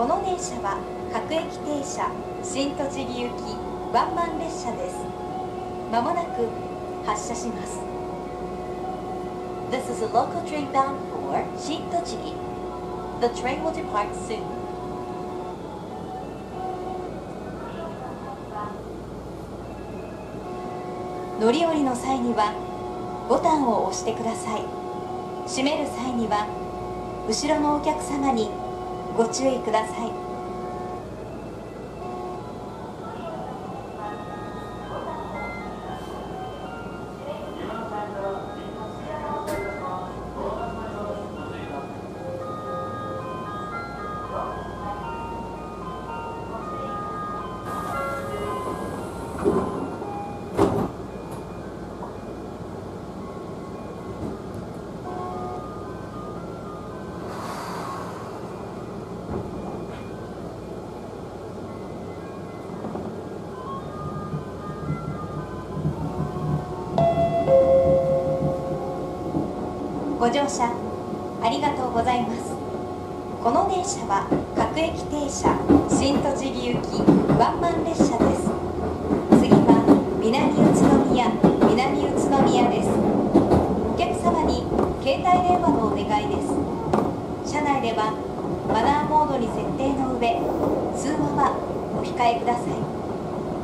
この電車は各駅停車新栃木行きワンマン列車ですまもなく発車します This is a local train bound for Shintochigi. The train will depart soon. 乗り降りの際にはボタンを押してください閉める際には後ろのお客様にご注意ください。乗車。ありがとうございます。この電車は各駅停車新栃木行きワンマン列車です。次は南宇都宮南宇都宮です。お客様に携帯電話のお願いです。車内ではマナーモードに設定の上通話はお控えください。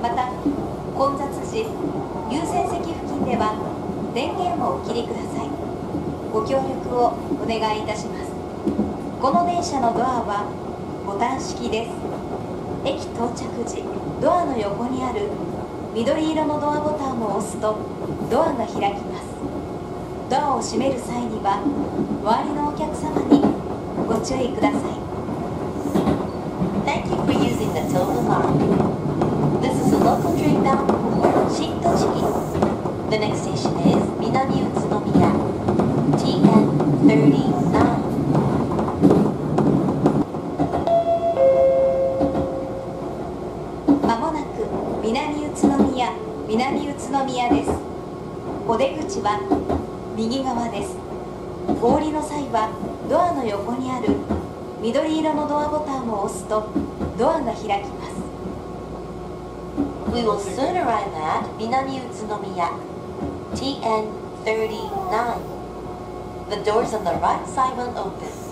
また混雑時優先席付近では電源をお切りください。ご協力をお願いいたします。この電車のドアはボタン式です。駅到着時ドアの横にある緑色のドアボタンを押すとドアが開きます。ドアを閉める際には周りのお客様にご注意ください。Thank you for using the Tilda Line.This is 南緑色のドアボタンを押すとドアが開きます We will soon arrive at 南宇都宮 TN39. The doors on the right side will open.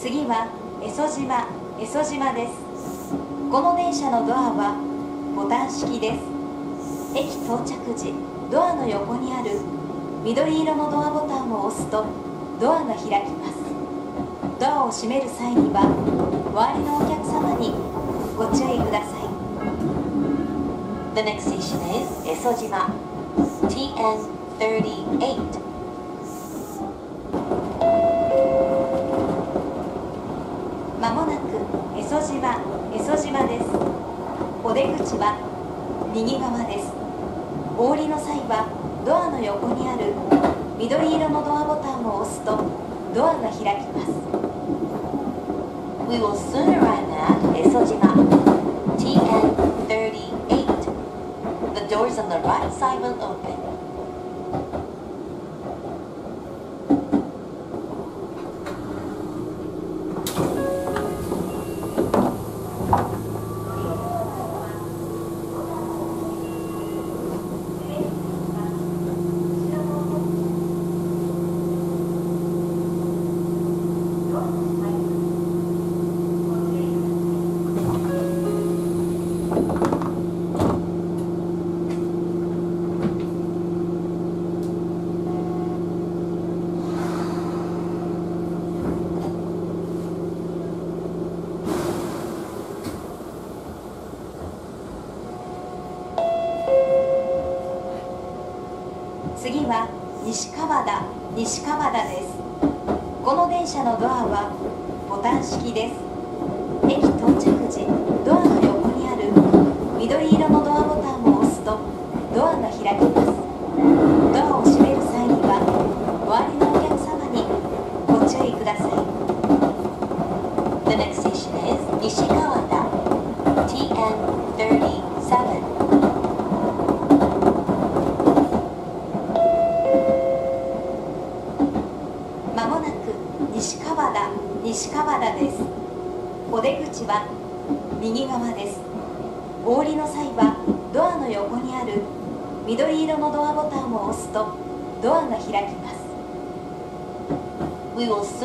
次は江曽島江曽島です。この電車のドアはボタン式です。駅到着時ドアの横にある緑色のドアボタンを押すとドアが開きます。ドアを閉める際には周りのお客様にご注意ください。The next station is 磯島 TN38 まもなく江曽島ですお出口は右側ですお降りの際はドアの横にある緑色のドアボタンを押すとドアが開きます We will soon arrive at Esojima. TN38. The doors on the right side will open.「は西川田西川田です。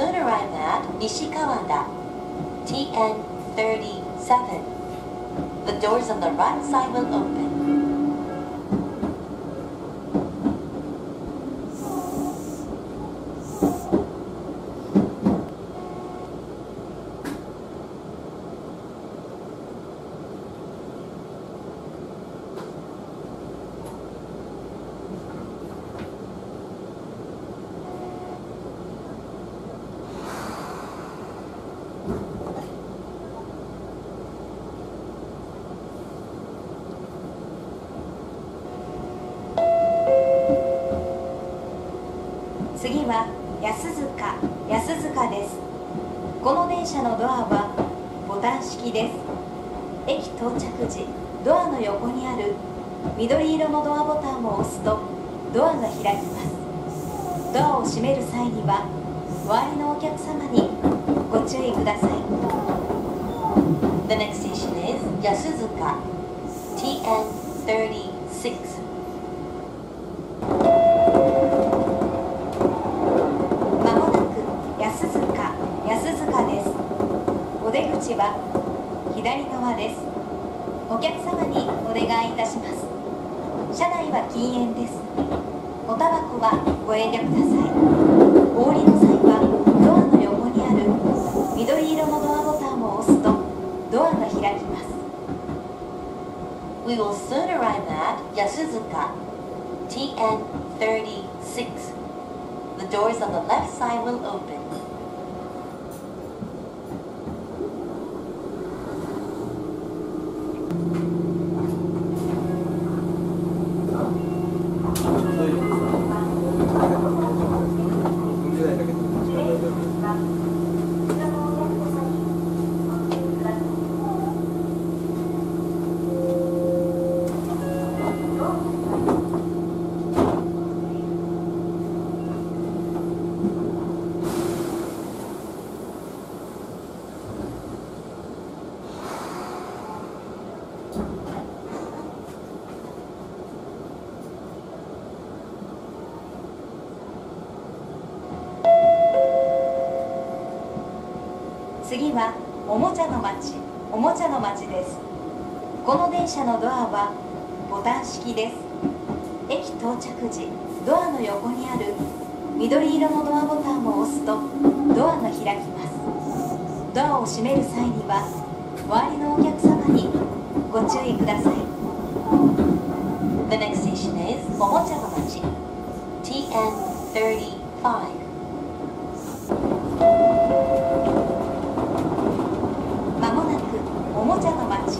Soon arrive at Nishikawada, TN37. The doors on the right side will open. 次は安塚安塚です。この電車のドアはボタン式です。駅到着時ドアの横にある緑色のドアボタンを押すとドアが開きます。ドアを閉める際には周りのお客様にご注意ください。The next station is 安塚 TN36. まもなく安塚安塚ですお出口は左側です。お客様にお願いいたします。車内は禁煙です。おタバコはご遠慮ください。お降りの際はドアの横にある緑色のドアボタンを押すとドアが開きます。We will soon arrive at Yasuzuka, TN36. The doors on the left side will open. 次はおもゃの町おもちゃの町です。この電車のドアはボタン式です。駅到着時ドアの横にある緑色のドアボタンを押すとドアが開きます。ドアを閉める際には周りのお客様にご注意ください。The next station is Omochanomachi, TN35. まもなくおもちゃの町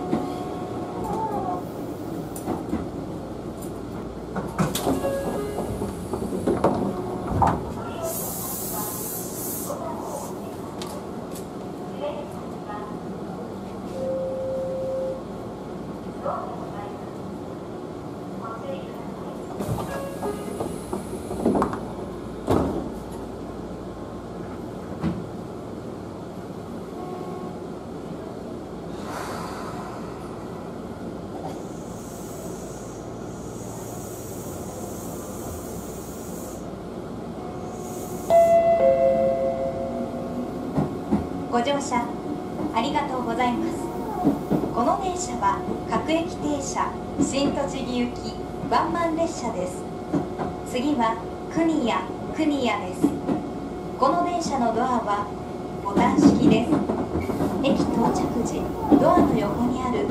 ご乗車ありがとうございます。この電車は各駅停車新栃木行きワンマン列車です。次は国谷国谷です。この電車のドアはボタン式です。駅到着時ドアの横にある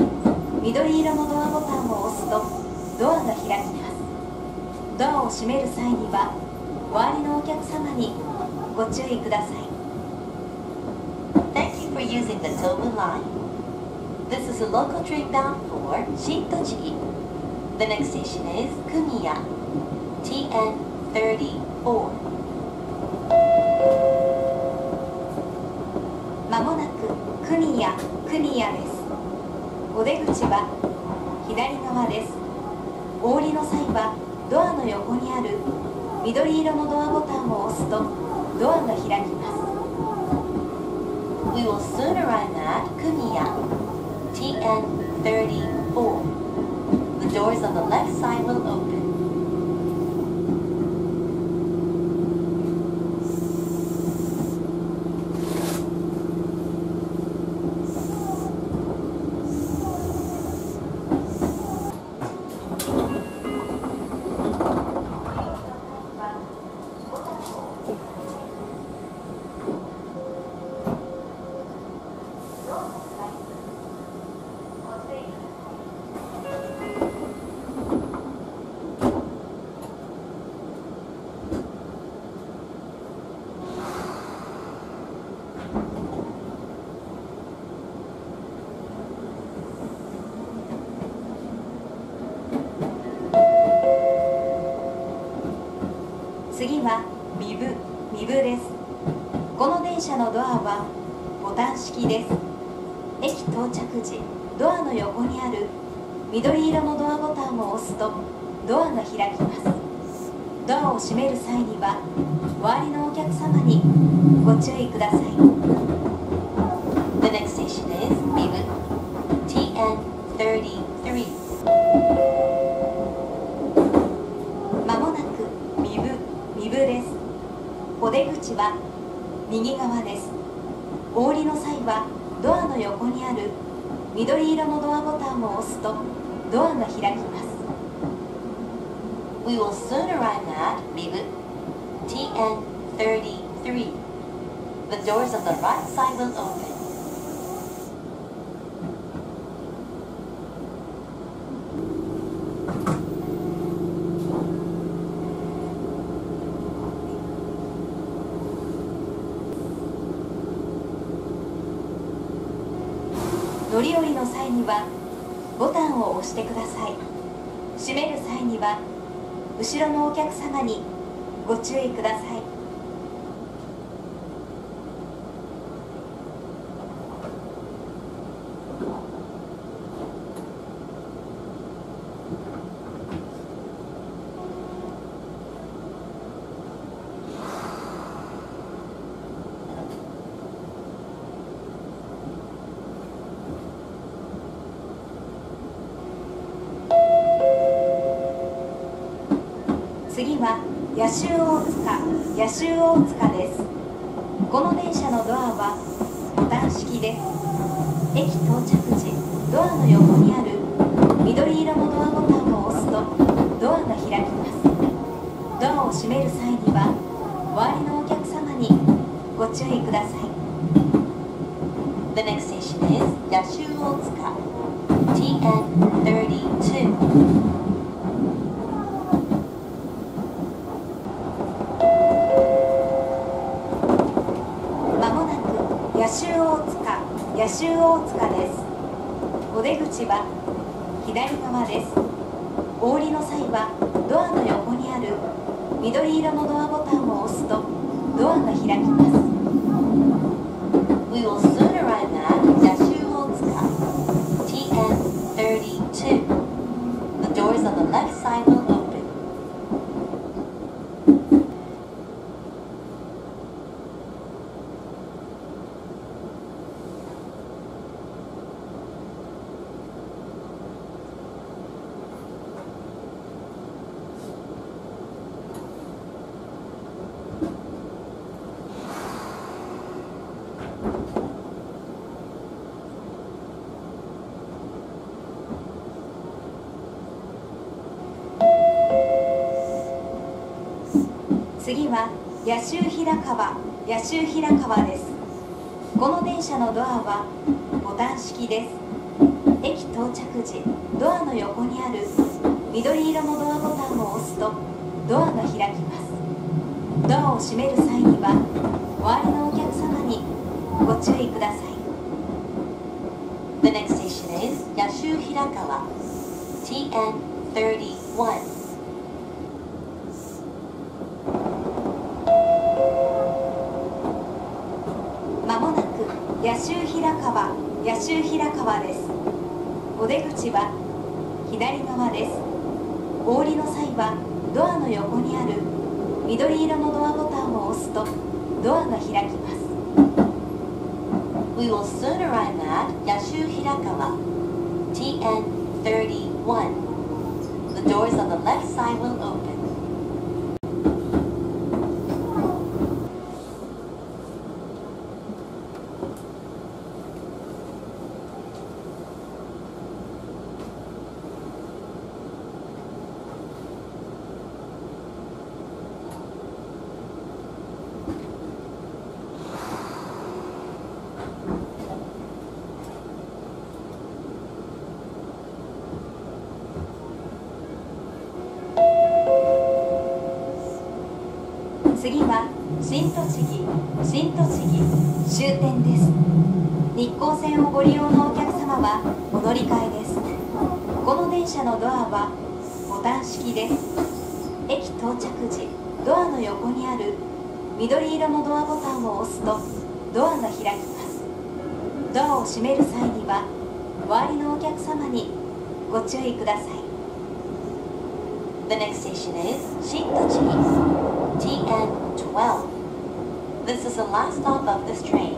緑色のドアボタンを押すとドアが開きます。ドアを閉める際には周りのお客様にご注意ください。Using the Tobu line. This is a local train bound for Shintochi. The next station is Kumiya, TN34. まもなく国谷国谷ですお出口は左側ですお降りの際はドアの横にある緑色のドアボタンを押すとドアが開きます We will soon arrive at Kumiya, TN34. The doors on the left side will open. この電車のドアはボタン式です。駅到着時ドアの横にある緑色のドアボタンを押すとドアが開きます。ドアを閉める際には周りのお客様にご注意ください。The next station is Mibu, TN33. まもなくミブミブです。お出口は右側ですお降りの際はドアの横にある緑色のドアボタンを押すとドアが開きます We will soon arrive at MIB TN33. The doors on the right side will open. 乗り降りの際にはボタンを押してください。閉める際には後ろのお客様にご注意ください。次は野州大塚野州大塚です。この電車のドアはボタン式です駅到着時ドアの横にある緑色のドアボタンを押すとドアが開きます。ドアを閉める際には周りのお客様にご注意ください。The next station is Yashu Otsuka, TN32. まもなく野州大塚野州大塚です。お出口は左側です。お降りの際はドアの横にある緑色のドアボタンを押すとドアが開きます We will soon arrive at Yashu Otsuka, TN32. The doors on the left side will open.「次は野州平川野州平川です。この電車のドアはボタン式です。駅到着時ドアの横にある緑色のドアボタンを押すとドアが開きます。ドアを閉める際には周りのお客様にご注意ください。The next station is Yashu Hirakawa, TN31. まもなく野州平川野州平川です。お出口は左側です。お降りの際はドアの横にある緑色のドアボタンを押すとドアが開きます。We will soon TN31 The doors on the left side will open. 終点です。日光線をご利用のお客様はお乗り換えです。この電車のドアはボタン式です。駅到着時ドアの横にある緑色のドアボタンを押すとドアが開きます。ドアを閉める際には周りのお客様にご注意ください。The next station is 新都市。TN12 This is the last stop of this train.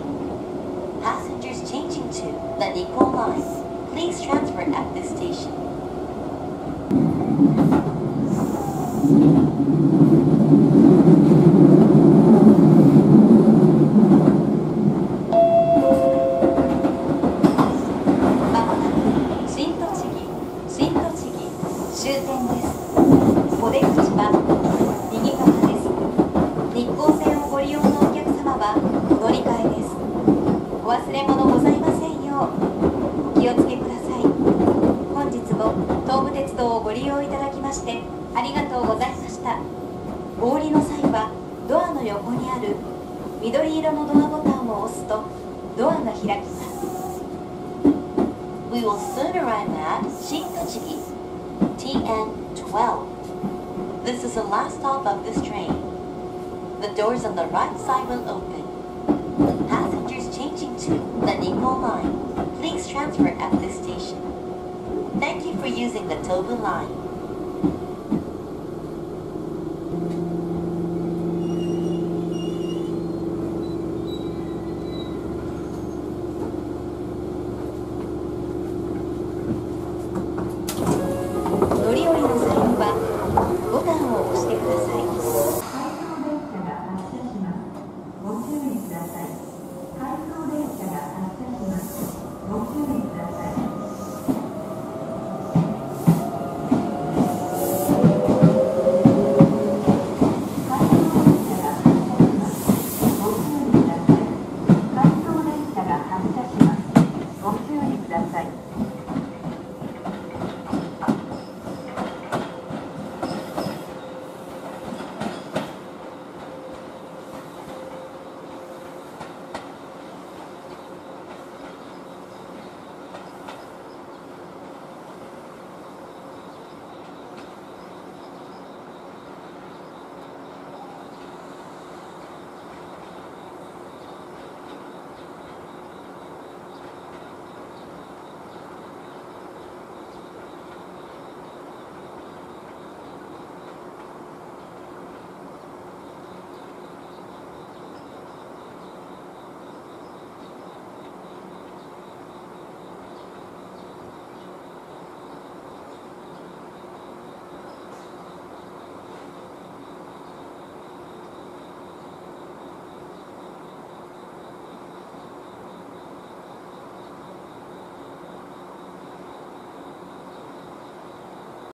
Passengers changing to the Nikko line, please transfer at this station. Shintochigi, TN12. This is the last stop of this train. The doors on the right side will open. Passengers changing to the Nikko line, please transfer at this station. Thank you for using the Tobu line.